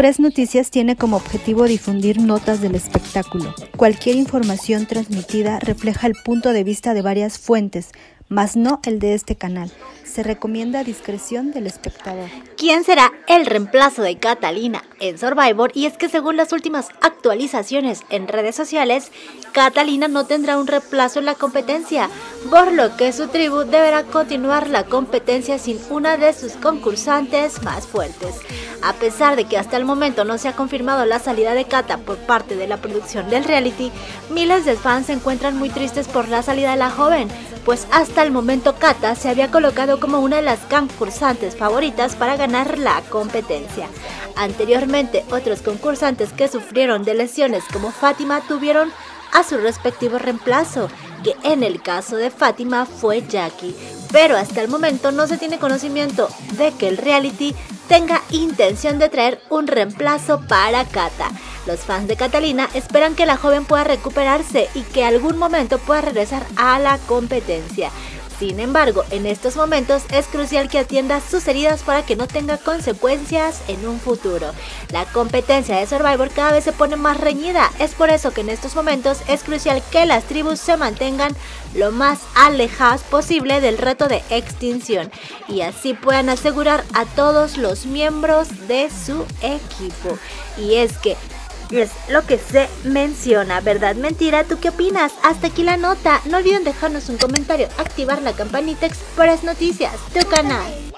Express Noticias tiene como objetivo difundir notas del espectáculo. Cualquier información transmitida refleja el punto de vista de varias fuentes, mas no el de este canal. Se recomienda discreción del espectador. ¿Quién será el reemplazo de Catalina en Survivor? Y es que según las últimas actualizaciones en redes sociales, Catalina no tendrá un reemplazo en la competencia, por lo que su tribu deberá continuar la competencia sin una de sus concursantes más fuertes. A pesar de que hasta el momento no se ha confirmado la salida de Kata por parte de la producción del reality, miles de fans se encuentran muy tristes por la salida de la joven, pues hasta el momento Kata se había colocado como una de las concursantes favoritas para ganar la competencia. Anteriormente, otros concursantes que sufrieron de lesiones como Fátima tuvieron a su respectivo reemplazo, que en el caso de Fátima fue Jackie, pero hasta el momento no se tiene conocimiento de que el reality tenga intención de traer un reemplazo para Kata. Los fans de Catalina esperan que la joven pueda recuperarse y que algún momento pueda regresar a la competencia. Sin embargo, en estos momentos es crucial que atienda sus heridas para que no tenga consecuencias en un futuro. La competencia de Survivor cada vez se pone más reñida, es por eso que en estos momentos es crucial que las tribus se mantengan lo más alejadas posible del reto de extinción y así puedan asegurar a todos los miembros de su equipo. Y es que es lo que se menciona. ¿Verdad? Mentira, ¿tú qué opinas? Hasta aquí la nota. No olviden dejarnos un comentario, activar la campanita Express Noticias, tu canal.